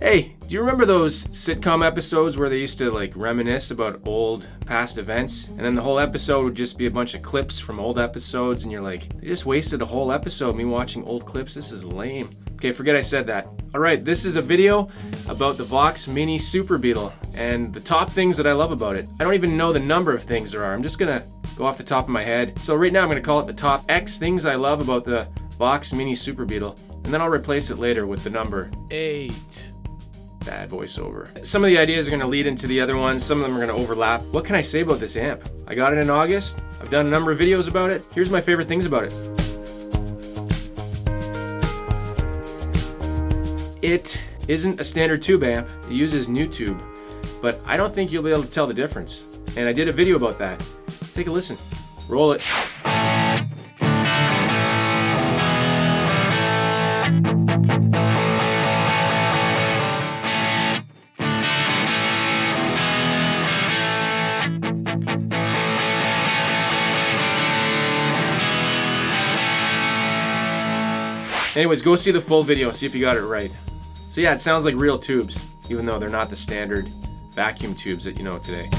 Hey, do you remember those sitcom episodes where they used to like reminisce about old past events? And then the whole episode would just be a bunch of clips from old episodes, and you're like, they just wasted a whole episode me watching old clips. This is lame. Okay, forget I said that. All right, this is a video about the Vox Mini Super Beetle and the top things that I love about it. I don't even know the number of things there are. I'm just gonna go off the top of my head. So right now I'm gonna call it the top X things I love about the Vox Mini Super Beetle, and then I'll replace it later with the number eight bad voiceover. Some of the ideas are gonna lead into the other ones, some of them are gonna overlap. What can I say about this amp? I got it in August, I've done a number of videos about it. Here's my favorite things about it. It isn't a standard tube amp, it uses Nutube, but I don't think you'll be able to tell the difference. And I did a video about that. Take a listen. Roll it. Anyways, go see the full video, see if you got it right. So yeah, it sounds like real tubes, even though they're not the standard vacuum tubes that you know today.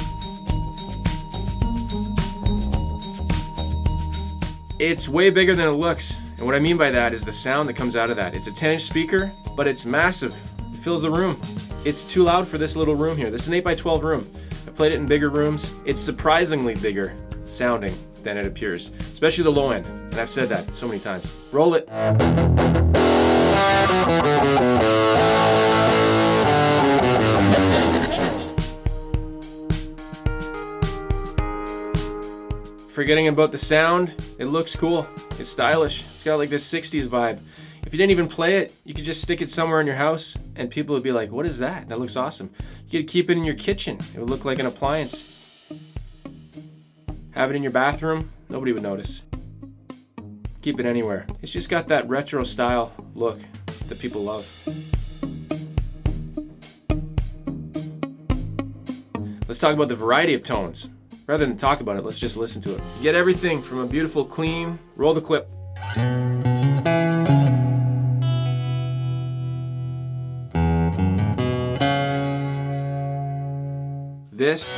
It's way bigger than it looks, and what I mean by that is the sound that comes out of that. It's a 10 inch speaker, but it's massive. It fills the room. It's too loud for this little room here. This is an 8 by 12 room. I played it in bigger rooms. It's surprisingly bigger sounding than it appears, especially the low end. And I've said that so many times. Roll it. Forgetting about the sound, it looks cool. It's stylish. It's got like this 60s vibe. If you didn't even play it, you could just stick it somewhere in your house and people would be like, what is that? That looks awesome. You could keep it in your kitchen. It would look like an appliance. Have it in your bathroom, nobody would notice. Keep it anywhere. It's just got that retro style look that people love. Let's talk about the variety of tones. Rather than talk about it, let's just listen to it. You get everything from a beautiful clean, roll the clip. This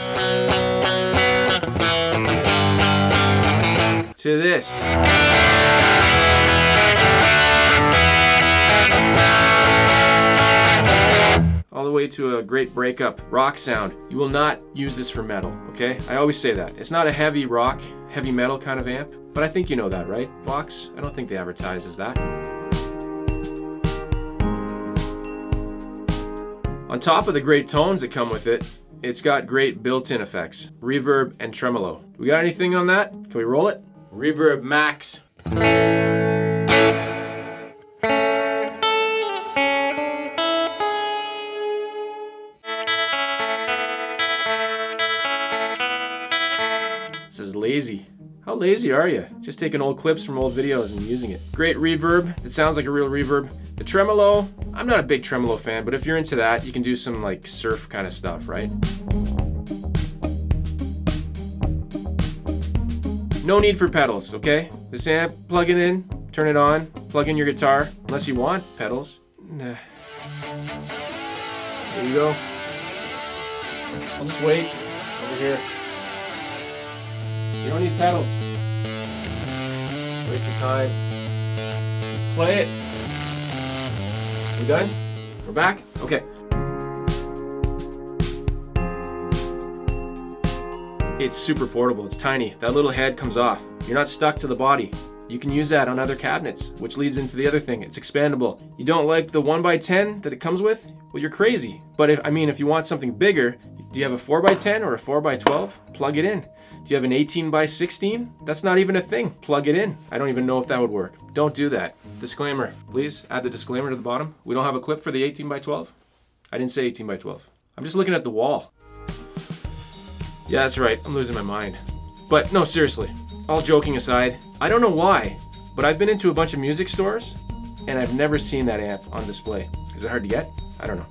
to this. all the way to a great breakup rock sound. You will not use this for metal, okay? I always say that. It's not a heavy rock, heavy metal kind of amp, but I think you know that, right? Vox, I don't think they advertise as that. On top of the great tones that come with it, it's got great built-in effects, reverb and tremolo. We got anything on that? Can we roll it? Reverb max. This is lazy. How lazy are you? Just taking old clips from old videos and using it. Great reverb. It sounds like a real reverb. The tremolo, I'm not a big tremolo fan, but if you're into that, you can do some like surf kind of stuff, right? No need for pedals, okay? This eh, amp, plug it in, turn it on, plug in your guitar, unless you want pedals. Nah. There you go. I'll just wait over here. You don't need pedals. Waste of time. Just play it. We done? We're back? Okay. It's super portable, it's tiny. That little head comes off. You're not stuck to the body. You can use that on other cabinets, which leads into the other thing. It's expandable. You don't like the 1x10 that it comes with? Well, you're crazy. But if I mean, if you want something bigger, do you have a 4x10 or a 4x12? Plug it in. Do you have an 18x16? That's not even a thing. Plug it in. I don't even know if that would work. Don't do that. Disclaimer. Please add the disclaimer to the bottom. We don't have a clip for the 18x12. I didn't say 18x12. I'm just looking at the wall. Yeah, that's right. I'm losing my mind. But no, seriously. All joking aside, I don't know why, but I've been into a bunch of music stores and I've never seen that amp on display. Is it hard to get? I don't know.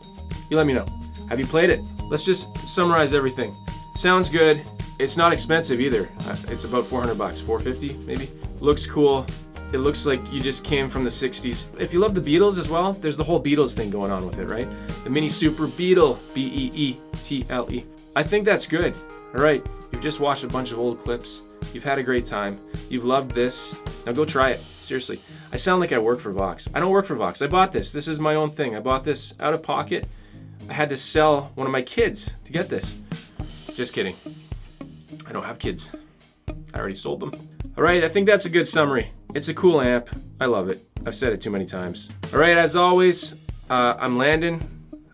You let me know. Have you played it? Let's just summarize everything. Sounds good. It's not expensive either. Uh, It's about 400 bucks, 450 maybe. Looks cool. it looks like you just came from the 60s. If you love the Beatles as well, there's the whole Beatles thing going on with it, right? The Mini Super Beetle, B-E-E-T-L-E. I think that's good. All right, you've just watched a bunch of old clips. You've had a great time. You've loved this. Now go try it. Seriously. I sound like I work for Vox. I don't work for Vox. I bought this. This is my own thing. I bought this out of pocket. I had to sell one of my kids to get this. Just kidding. I don't have kids. I already sold them. All right, I think that's a good summary. It's a cool amp. I love it. I've said it too many times. All right, as always, uh, I'm Landon.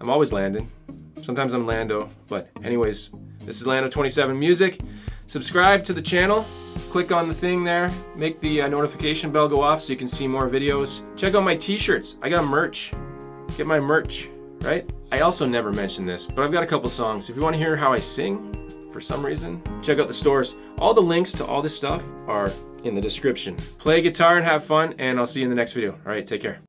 I'm always Landon. Sometimes I'm Lando, but anyways, this is Lando 27 Music. Subscribe to the channel. Click on the thing there. Make the uh, notification bell go off so you can see more videos. Check out my t-shirts. I got a merch. Get my merch, right? I also never mentioned this, but I've got a couple songs. If you want to hear how I sing, for some reason, check out the stores. All the links to all this stuff are in the description. Play guitar and have fun, and I'll see you in the next video. All right, take care.